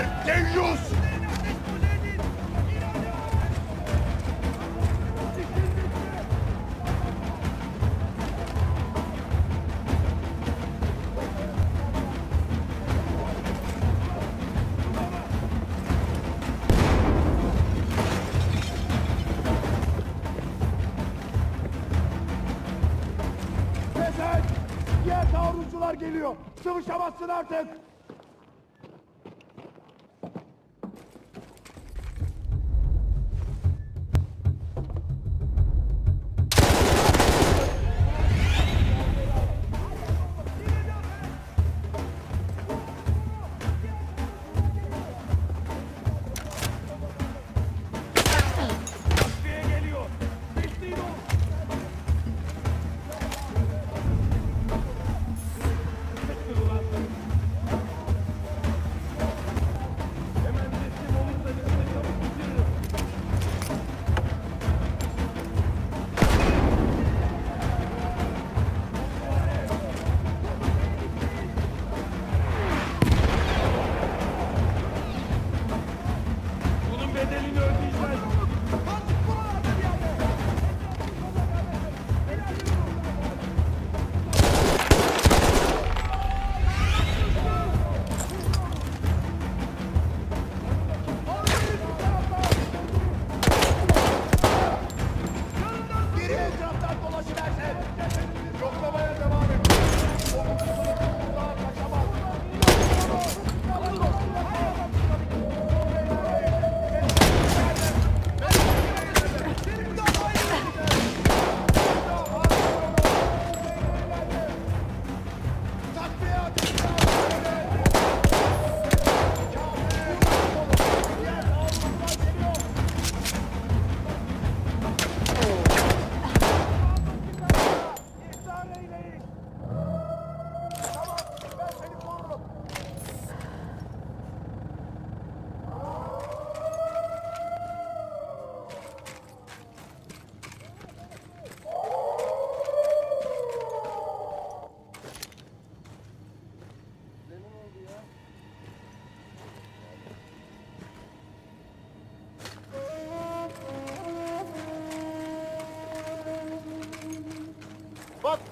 Beyler geliyoruz. Geliyor. Sıvışamazsın artık.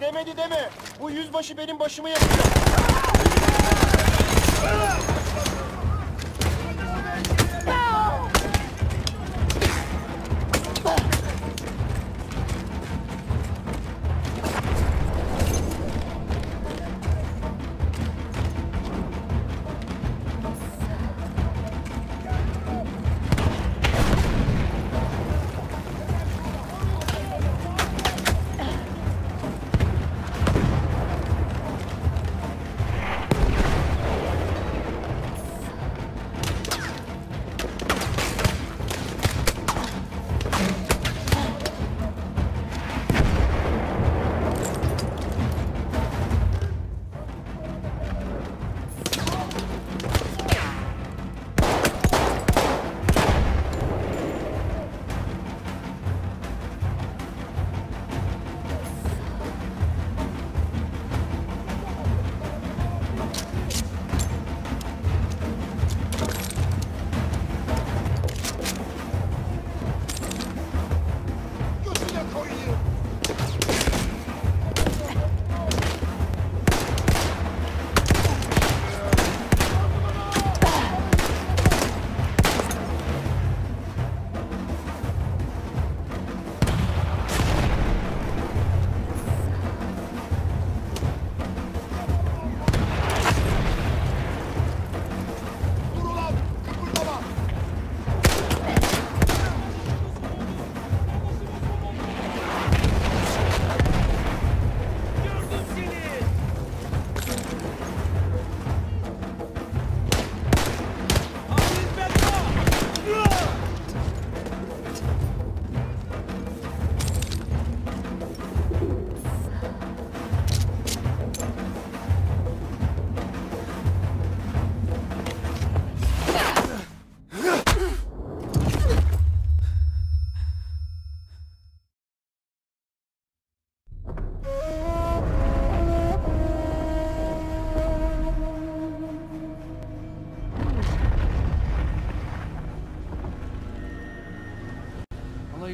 Demedi deme. Bu yüzbaşı benim başımı yakacak.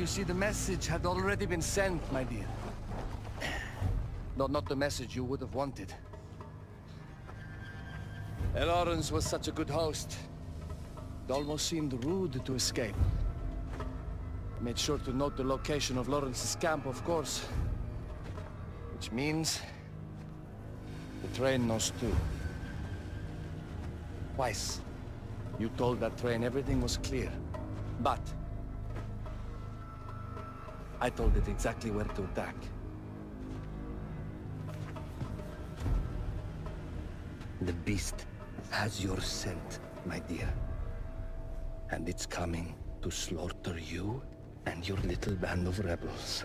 See, the message had already been sent, my dear. Though not the message you would have wanted. Elorens was such a good host. It almost seemed rude to escape. Made sure to note the location of Lawrence's camp, of course. Which means... The train knows too. Twice. You told that train everything was clear. But... I told it exactly where to attack. The beast has your scent, my dear. And it's coming to slaughter you and your little band of rebels.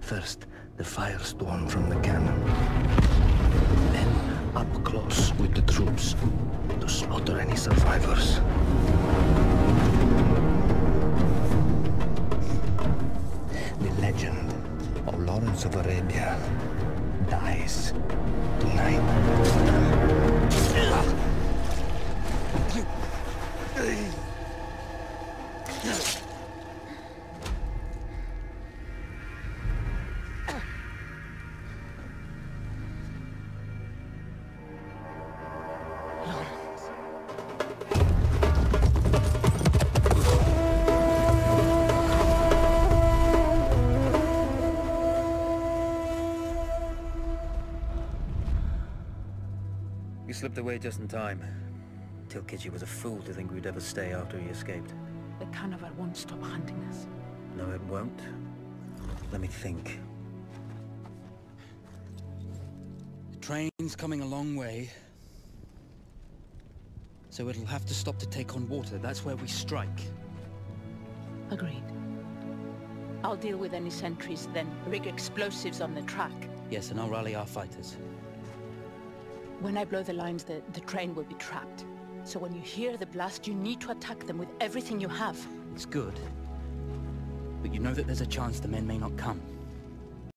First, the firestorm from the cannon. Then, up close with the troops to slaughter any survivors. Lawrence of Arabia. Dies tonight. Ah. You slipped away just in time. Tilkitchi was a fool to think we'd ever stay after he escaped. The carnival won't stop hunting us. No, it won't. Let me think. The train's coming a long way. So it'll have to stop to take on water. That's where we strike. Agreed. I'll deal with any sentries, then rig explosives on the track. Yes, and I'll rally our fighters. When I blow the lines, the, the train will be trapped. So when you hear the blast, you need to attack them with everything you have. It's good. But you know that there's a chance the men may not come.